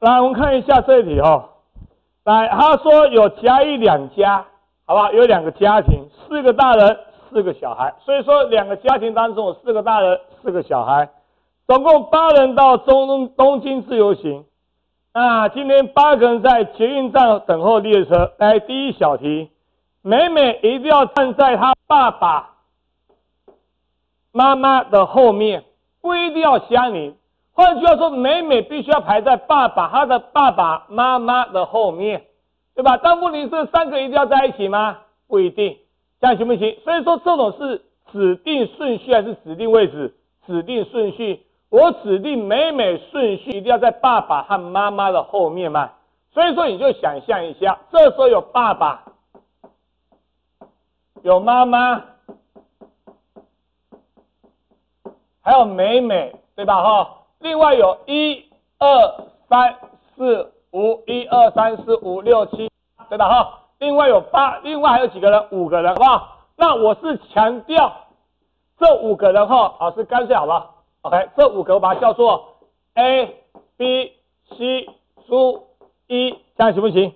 来，我们看一下这里哦。来，他说有甲乙两家，好吧，有两个家庭，四个大人，四个小孩。所以说，两个家庭当中有四个大人，四个小孩，总共八人到中东京自由行。那今天八个人在捷运站等候列车。来，第一小题，美美一定要站在他爸爸妈妈的后面，不一定要相邻。换句话说，美美必须要排在爸爸他的爸爸妈妈的后面，对吧？但问题是，三个一定要在一起吗？不一定，这样行不行？所以说，这种是指定顺序还是指定位置？指定顺序。我指定美美顺序一定要在爸爸和妈妈的后面嘛？所以说，你就想象一下，这时候有爸爸，有妈妈，还有美美，对吧？哈。另外有一二三四五，一二三四五六七，对吧？哈，另外有八，另外还有几个人？五个人，好不好？那我是强调这五个人哈，老师干脆好了，OK，这五个我把它叫做 A、B、C、D、E，这样行不行？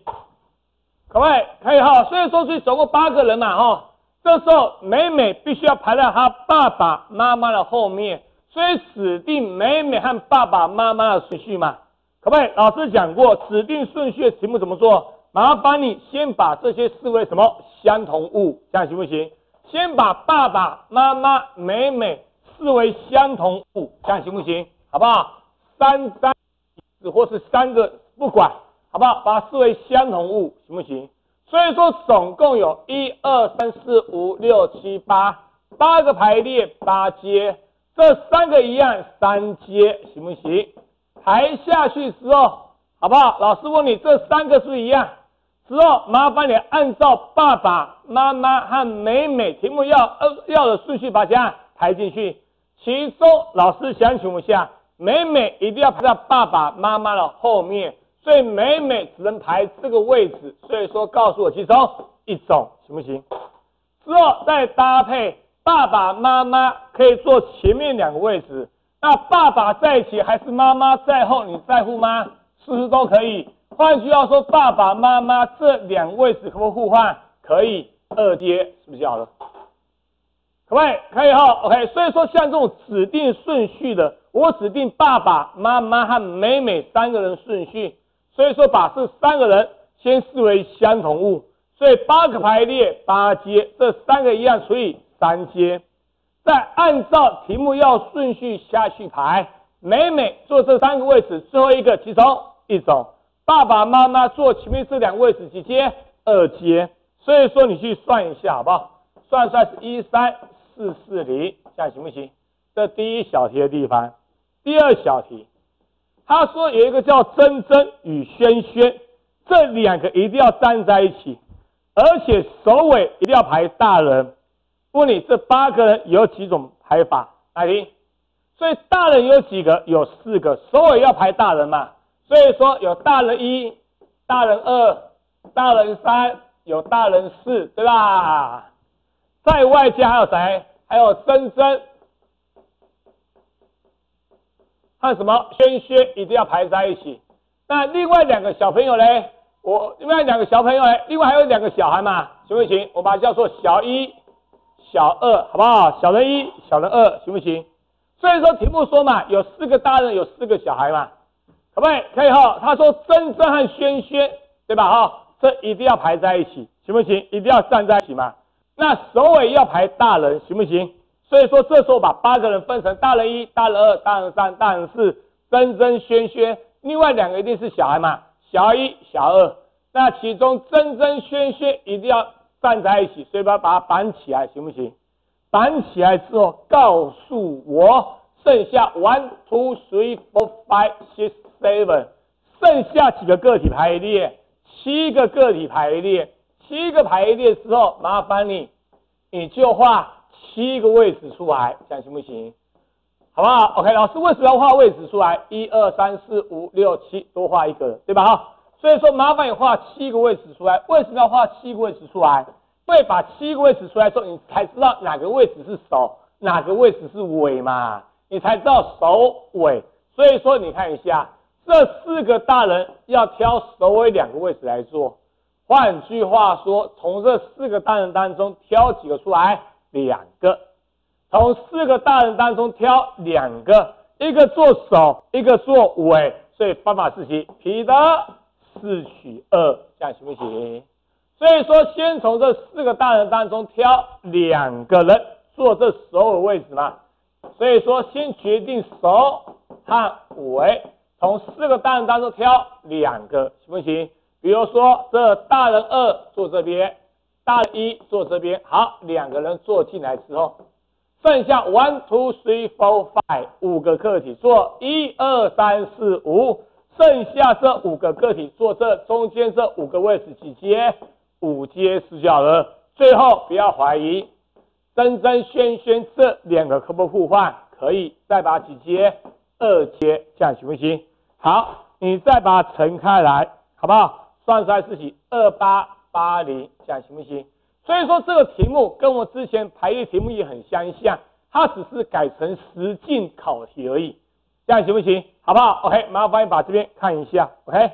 各位可以哈，所以说是总共八个人嘛，哈，这时候美美必须要排在他爸爸妈妈的后面。所以指定美美和爸爸妈妈的顺序嘛，可不可以？老师讲过，指定顺序的题目怎么做？麻烦你先把这些视为什么相同物，这样行不行？先把爸爸妈妈、美美视为相同物，这样行不行？好不好？三三或是三个不管，好不好？把它视为相同物，行不行？所以说总共有一二三四五六七八八个排列八阶。这三个一样，三阶行不行？排下去之后，好不好？老师问你，这三个是一样，之后麻烦你按照爸爸妈妈和美美题目要呃要的顺序把它排进去。其中老师想请问一下，美美一定要排在爸爸妈妈的后面，所以美美只能排这个位置。所以说，告诉我其中一种行不行？之后再搭配。爸爸妈妈可以坐前面两个位置，那爸爸在前还是妈妈在后？你在乎吗？是不是都可以？换句话说，爸爸妈妈这两个位置可不可以互换？可以，二阶是不是就好了？可不可以？可以哈，OK。所以说，像这种指定顺序的，我指定爸爸妈妈和美美三个人顺序，所以说把这三个人先视为相同物，所以八个排列八阶，这三个一样除以。三阶，再按照题目要顺序下去排，每每坐这三个位置，最后一个其中一种，爸爸妈妈坐前面这两个位置几阶？二阶。所以说你去算一下好不好？算算是一三四四零，这样行不行？这第一小题的地方，第二小题，他说有一个叫珍珍与轩轩，这两个一定要站在一起，而且首尾一定要排大人。问你这八个人有几种排法？来听，所以大人有几个？有四个，所以要排大人嘛。所以说有大人一、大人二、大人三，有大人四，对吧？在外加还有谁？还有珍珍和什么轩轩，一定要排在一起。那另外两个小朋友嘞？我另外两个小朋友嘞？另外还有两个小孩嘛？行不行？我把它叫做小一。小二好不好？小人一，小人二，行不行？所以说题目说嘛，有四个大人，有四个小孩嘛，可不可以？可以哈。他说珍珍和轩轩，对吧？哈，这一定要排在一起，行不行？一定要站在一起嘛。那首尾要排大人，行不行？所以说这时候把八个人分成大人一、大人二、大人三、大人四，珍珍、轩轩，另外两个一定是小孩嘛，小一、小二。那其中珍珍、轩轩一定要。站在一起，所以把把它绑起来，行不行？绑起来之后，告诉我剩下 one two three four five six seven，剩下几个个体排列？七个个体排列，七个排列之后，麻烦你，你就画七个位置出来，这样行不行？好不好？OK，老师为什么要画位置出来？一二三四五六七，多画一个，对吧？哈。所以说，麻烦你画七个位置出来。为什么要画七个位置出来？会把七个位置出来之后，你才知道哪个位置是首，哪个位置是尾嘛？你才知道首尾。所以说，你看一下这四个大人要挑首尾两个位置来做。换句话说，从这四个大人当中挑几个出来？两个。从四个大人当中挑两个，一个做首，一个做尾。所以方法是题，彼得四取二，这样行不行？所以说，先从这四个大人当中挑两个人做这首尾位置嘛。所以说，先决定首和尾，从四个大人当中挑两个，行不行？比如说，这大人二坐这边，大人一坐这边。好，两个人坐进来之后，剩下 one two three four five 五个客体坐一二三四五，剩下这五个个体做这中间这五个位置几阶？五阶四角了。最后不要怀疑。真真轩轩这两个可不互换？可以，再把几阶？二阶，这样行不行？好，你再把它乘开来，好不好？算出来自己？二八八零，这样行不行？所以说这个题目跟我之前排列题目也很相像，它只是改成实境考题而已，这样行不行？好不好？OK，麻烦你把这边看一下，OK。